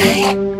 Hey.